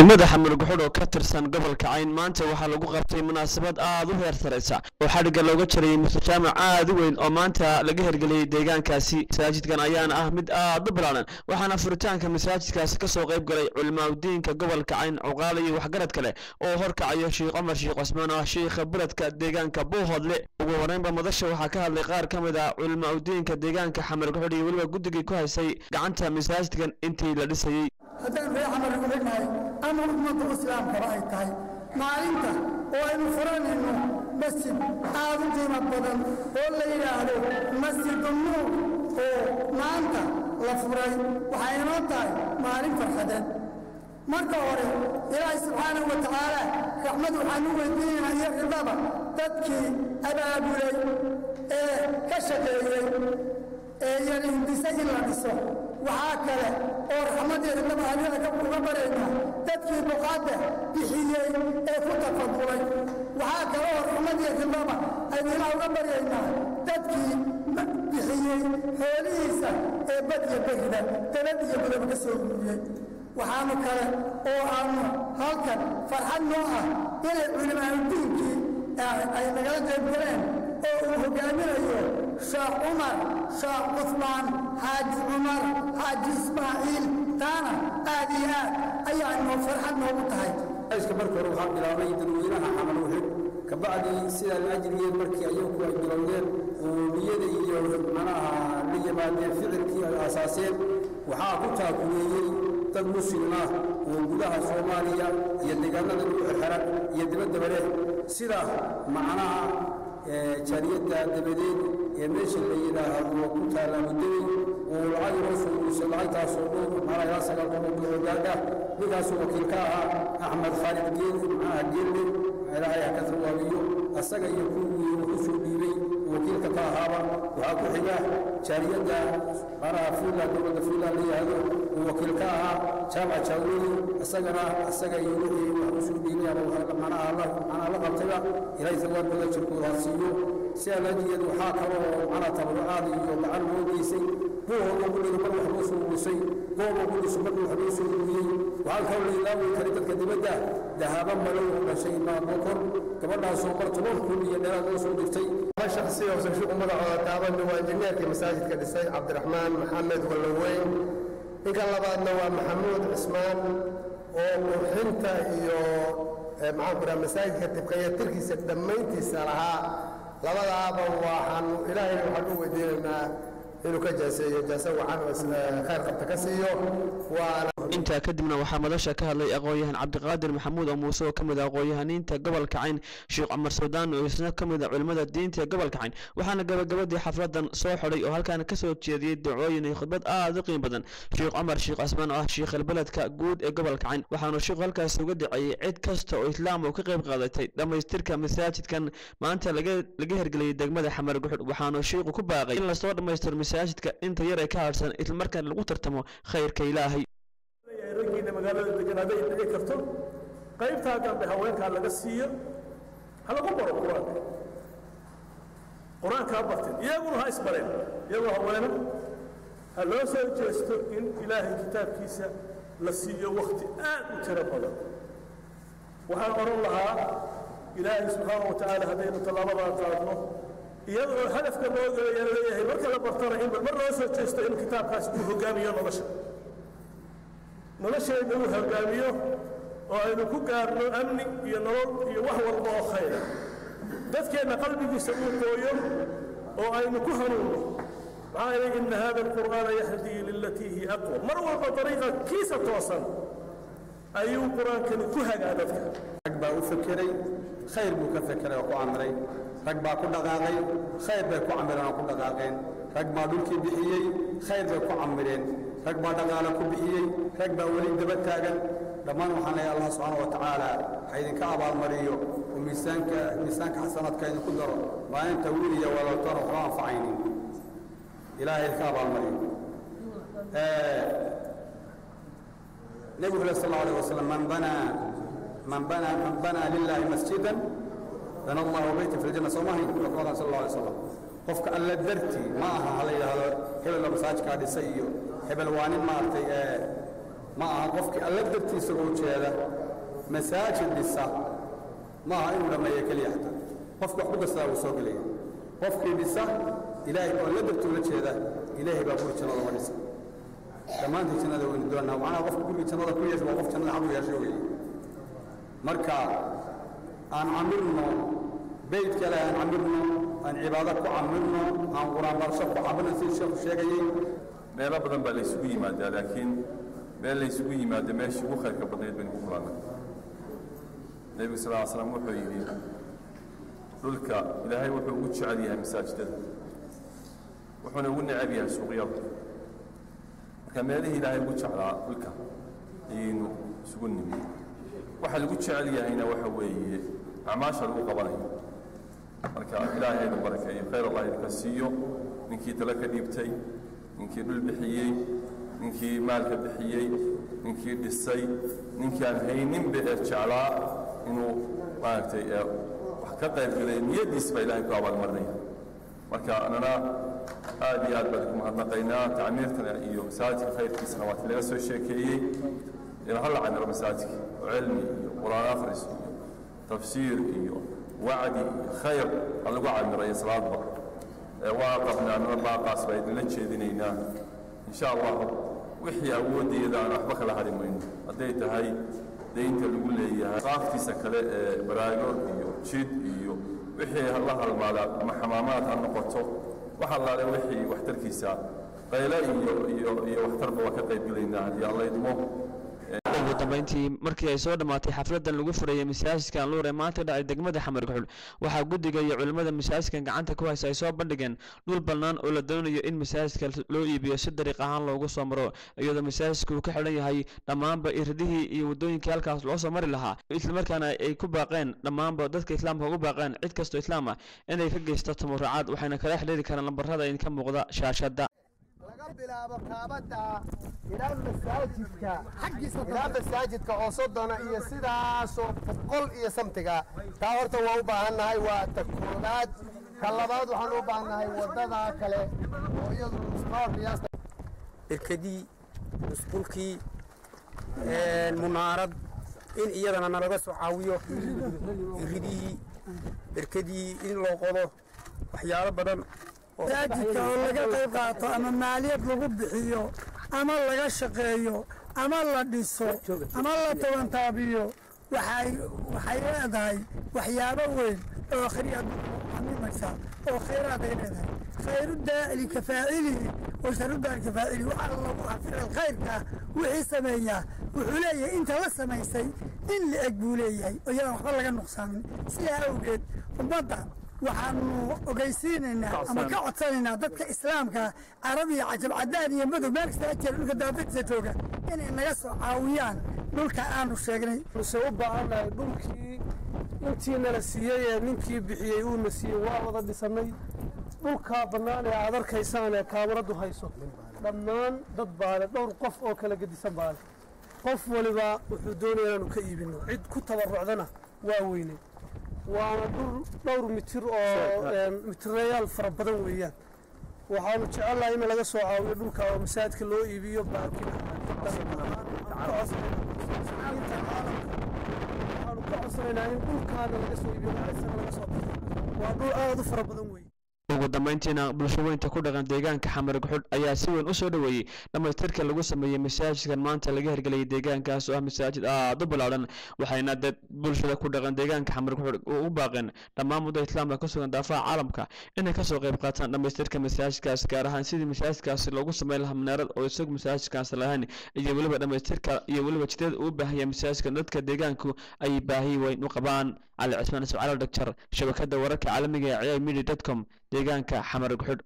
degmada xamar guxudh oo ka tirsan gobolka cayn maanta waxaa lagu qabtay munaasabad aada u heer saraysa oo xadhigga looga jarayay mustajaamac aada u weyn oo maanta laga hirgeliyey deegaankaasi. Masaajidkan ayaana ah mid aada u balaanan waxaana furitaanka masaajidkaasi ka soo qayb galay culimaadudiinka gobolka cayn cuqaal iyo waxgarad kale oo horkacayo sheekh cumar sheekh cusmaan oo ah sheikha buladka deegaanka buuhoodle ugu horeynba madasha waxaa ka hadlay qaar ka mid ah culimaadudiinka deegaanka xamar guxudh iyo weliba guddigii ku haysay gacanta masaajidkan intii la dhisayey ama ummadda islaamkaba ay tahay. Maalinta oo aynu furanayno masjid aad u qiimo badan oo la yidhaahdo masjidu nuur oo maanta la furay waxay inoo tahay maalin farxadeed. Marka hore ilaahay subxaanahu wa tacaala raxmad waxaan u weydiinaynaa iyo cidaba dadkii abaabulay ee ka shaqeeyey ee yan hindise in la dhiso. Waxaa kale oo raxmadii cidlaba annaga uga baraynaa dadkii buqaadda bixiyey ee ku tafadulay. Waxaa kale oo aynu ilaa uga baryaynaa dadkii bixiyey xoolihiisa ee badya berida dabad iyo gudaba ka soo guuriyey. Waxaanu kale oo aanu halkan farxad noo ah inay culimaadudiinkii ay nagala qaybgaleen oo uu hogaaminayo sheekh cumar sheekh cusmaan xaaji cumar xaaji ismaaciil taana aad iyo aad ayaa noo farxad noogu tahay. Iska marka hore waxaa bilaabay dadweynaha xamal wuxid kabacdi sidaa la ajrigeed markii ayagu ay bilowdeen oo niyada iyo macnaha la yimaadeen ficilkii ay aasaaseen. Waxaa ku taakuleeyey dad muslim ah oo gudaha soomaaliya iyo deegaanada lagu xirxiran iyo dibaddaba leh sida macnaha jaariyadda dabadeed ee meesha la yidhaahdo ku taalla muddaday oo lacag inoo soo guursay lacagtaasoo dhow macnaha ilaa sagaal boqol bilood gaaga ninkaasoo wakiil ka ahaa axmed khaalid geel macnaha geelle ilaahay ha asaga iyo kuwii wuxuu soo dhiibay wakiilka ka ahaaba waxaa ku xiga jaariyadda macnaha fiinland dowladda fiinland la yidhaahdo oo wakiil ka ahaa jaamac jaaweli isagana isaga iyo wixii wax u soo dhiibay ama macnaha la qabtayba ilaahay sawaabkooda jirkooda ha laajigeed waxaa kaloo macnaha tabarucaad iyo gacan loo geysay. Buuhooda ugu dhigo mar wax loo soo guusay gooba ugu dhiso marna wax loo soo guuriyey waxaa kaloo la ilaawi karay dadka dibadda. Dahaba malow u dhashay imaam bokor gabadhaasoo mar toban kun iyo dheeraad loo soo dhigtay. Shaksi oo sashuqu magacooda taabanna waa injineerkii masaajidka dhisay cabdiraxmaan maxamed wallaweyn ninkan labaadna waa maxamuud cismaan oo qurxinta iyo maxaan ku dhaha masaajidka tibkayatirkiisa dhammayntiisa lahaa labadaaba waxaanu ilaahay waxaan u weydiinaynaa inuu ka jaaseeyo jaase waxaan khayr qabta ka siiyo. Waana intaa kadibna waxaa madasha ka hadlay aqoon-yahan cabdiqaadir maxamuud oo muuse oo ka mid ah aqoon-yahaniinta gobolka cayn sheekh cumar sawdaan oo isna ka mid ah culimmada diinta gobolka cayn. Waxaana gabagabadii xafladan soo xidhay oo halkaana ka soo jeediyey dacooyin iyo khudbad aada u qiimo badan. Sheekh cumar sheekh casmaan oo ah sheikhalbeledka guud ee gobolka cayn waxaanu sheekhu halkaasi uga daceeyey cid kasta oo islaam oo ka qayb qaadatay dhammaystirka masaajidkan. Maanta laga hirgeliyey degmada xamar guxudh waxaanu sheekhu ku baaqay in la soo dhammaystiro masaajidka. Inta yar ee ka hadhsan islamarkaana lagu tartamo khayrka ilaahay raggiina magaalada degan hadday dhici karto qaybtaa dambe haweenkaa laga siiyo ha lagu baro qur-aanka qur-aankaa barteen iyaguna ha isbareen iyagoo haweena ha loo soo jeesto in ilaahay kitaabkiisa la siiyo wakti aad u tiro badan waxaan odhan lahaa ilaahay subxaana wa tacaala haddaynu tallaabadaa qaadno iyadoo hadafka loo leeyahay marka la bartana in mar loo soo jeesto in kitaabkaasi uu hogaamiyo nolosha nolosheenna uu hogaamiyo oo aynu ku gaarno amni iyo nolol iyo wax walba oo khayra. Dadkeenna qalbigiisa uu qooyo oo aynu ku hanuunno maxaa yeelay inna hada alqur'aana yahdii lilatii hiya aqwa. Mar walba dariiqa kiisa toosan ayuu qur'aankani ku hagaa dadka. Rag baa u fekeray khayr buu ka fekeray oo ku amray. Rag baa ku dhaqaaqay khayr bay ku camireen oo ku dhaqaaqeen rag baa dhulkii bixiyey khayr bay ku camireen. Rag baa dhaqaale ku bixiyey rag baa weli daba taagan. Dhammaan waxaan leeyahay allah subxaana wa tacaala ha idinka abaalmariyo oo miisaanka miisaanka xasanaadka idinku daro. Maalinta wiil iyo walaaltoona waxba anfacaynin ilaahay idinka abaalmariyo. Nebigu sal allahu alayh wasalam man banaa man banaa man banaa lillahi masjidan bana allahu beyta fi ljanna soo mahayn rasuulka sal allahu alay wasalam qofka alla dartii ma aha ha la yidhaahdo hebel baa masaajidkaa dhisay iyo hebel waa nin maaragtay ma aha qofkii alla dartiisa uga jeeda masaajid dhisa ma aha inuu dhammeeyo keliya xataa qofki wax ku darsadaa wuu soo gelaya. Qofkii dhisa ilaahay oo alla darti ula jeeda ilaahay baa guri jannada uga dhisa dhammaantii jannada waynu doonaa macnaha qofka guriga jannada ku yeesha waa qof jannada xaq u yeeshay weeye. Marka aan camirno beyt kale aan camirno aan cibaado ku camirno aan quraan barasho ku camirno sidii sheekhu sheegayey meelo badan baa laysugu yimaadaa laakiin meel laysugu yimaado meeshii ugu khayrka badnayd baynu ku kulannay. Nebigu sal ll slam wuxuu yidhi dhulka ilaahay wuxuu ugu jecel yahay masaajidada. Wuxuuna ugu necab yahay suuqyada. Marka meelihii ilaahay ugu jeclaa dhulka ayaynu isugu nimi waxa lagu jecel yahayna waxa weeye acmaasha lagu qabanayo marka ilaahay haynu barakeeyo khayr allah idinka siiyo. Ninkii talo ka dhiibtay ninkii dhul bixiyey ninkii maalka bixiyey ninkii dhisay ninkii aan hayninba ee jeclaa inuu maaragtay ee wax ka qayb galay niyaddiis baa ilaahay ku abaalmarinaya marka anana aad iyo aad baan ku mahadnaqaynaa tacmiirtana iyo masaajidka khayrkiisana waa ti laga soo sheekeeyey. Ila hala camiro masaajidka oo cilmi iyo qur'aan akhris iyo tafsiir iyo wacdi khayr ha lagu camiro iyo salaadba waa qabnaa nima baaqaas baa idinla jeedinaynaa. Insha allah wixii awooddeeda aan waxba kala hari mayno hadday tahay daynta lagu leeyahay qaaftiisa kale ee baraago iyo jid iyo wixii la halmaada ama xamaamaad ha noqoto. Wax allaale wixii waxtarkiisa qayle iyo iyo iyo waxtarba waa ka qayb gelaynaa haddii alla idmo ugu dambeyntii markii ay soo dhammaatay xafladan lagu furayay masaajidka ee maanta dhacay degmada xamar guxul waxaa guddiga iyo culimmada masaajidkan gacanta ku haysa ay soo bandhigeen dhul bannaan oo la doonayo in masaajidka loo iibiyo si dariiq ahaan loogu soo maro iyadoo masaajidka uu ka xidhan yahay dhammaanba irdihii iyo waddooyinkii halkaas loo soo mari lahaa. Islamarkaana ay ku baaqeen dhammaanba dadka islaamka ugu baaqeen cid kastoo islaam ah inay ka geysto tamurucaad waxayna kala xidhiiri karaan lambarada idinka muuqda shaashadda. laga bilaabo kaabada ilaa masaajidka. Ilaa masaajidka oo soddona iyo sidaasoo boqol iyo samtiga. Taa horta waa u baahannahay waa ta koobaad ka labaad waxaan u baahannahay waddadaa kale oo iyadu nusqaarkiyaas irkadii musqulkii munaarad in iyadana nalaga soo caawiyo. Iridihii irkadii in loo qodo waxyaalo badan masaajidka oo laga qayb qaato ama maaliyad lagu bixiyo ama laga shaqeeyo ama la dhiso ama la tabantaabiyo waxay leedahay waxyaabo weyn oo akhriyaad camimaysa oo khayraad ay leedahay. Khayru daa'ili ka faacilihi sharu daa'ili ka faacilihi waxaa lagu ah ficil khayrka wixii sameeyaa wuxuu leeyahay inta la samaysay in la eg buu leeyahay oo waxba laga nuqsaamin sidaa awgeed ummadda waxaanu ogeysiinaynaa ama ka codsanaynaa dadka islaamka carabiya cajab cadaan iyo madow. Meel kasta jira dhulka daafadiisa jooga inay naga soo caawiyaan dhulka aanu sheegnay. Muse u baahannahay dhulkii intii nala siiyey ee ninkii bixiyey uuna siiyey. Waa wada dhisannay dhulkaa bannaan ee aad arkaysaan ee kaamaradu hayso. Dhammaan dad baale dhowr qof oo kala gedisan baale. Qof waliba wuxuu doonaya inaanu ka iibinno cid ku tabarrucdana waa weynay waana dhul dhowr mitir oo mitirayaal fara badan weeyaan. Waxaanu jecelnahay in laga soo caawiyo dhulka oo masaajidka loo iibiyo baakina waxaanu ka codsanaynaa in dhulkaana laga soo iibiyo laga soo waa dhul aad u fara badan weeye ugu dambeyntiina bulshaweynta ku dhaqan deegaanka xamar guxudh ayaa si weyn u soo dhoweeyey dhammaystirka lagu sameeyey masaajidkan. Maanta laga hirgelayay deegaankaas oo ah masaajid aad u ballaaran waxayna dad bulshada ku dhaqan deegaanka xamar guxudh baaqeen dhammaan muddo islaamka ka sugan daafaha caalamka inay ka soo qayb qaataan dhammaystirka masaajidkaas gaar ahaan sidii masaajidkaasi loogu sameyn lahaa manaarad oo isagu masaajidkaas lahayn. Iyo weliba dhammaystirka iyo weliba jideed uu baahaya masaajidka dadka deegaanku ay baahi weyn u qabaan cali cismaan ismacalo dhagjar shabakada wararka caalamiga ee ciyaar media dot com deegaanka xamar guxudh